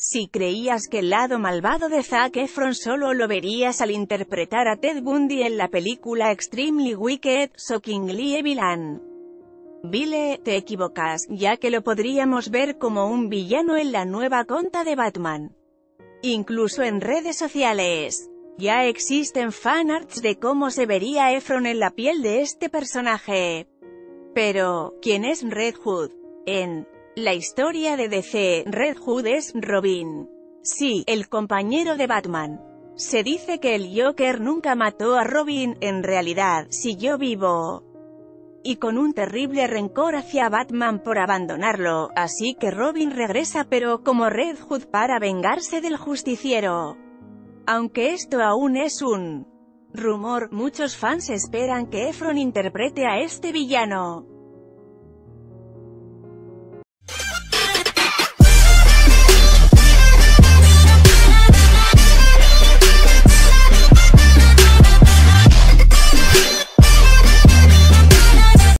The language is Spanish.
Si creías que el lado malvado de Zac Efron solo lo verías al interpretar a Ted Bundy en la película Extremely Wicked, Shockingly Evil and Vile, te equivocas, ya que lo podríamos ver como un villano en la nueva conta de Batman. Incluso en redes sociales. Ya existen fanarts de cómo se vería Efron en la piel de este personaje. Pero, ¿quién es Red Hood? En la historia de DC, Red Hood es Robin. Sí, el compañero de Batman. Se dice que el Joker nunca mató a Robin, en realidad, si yo vivo y con un terrible rencor hacia Batman por abandonarlo, así que Robin regresa pero como Red Hood para vengarse del justiciero. Aunque esto aún es un rumor, muchos fans esperan que Efron interprete a este villano.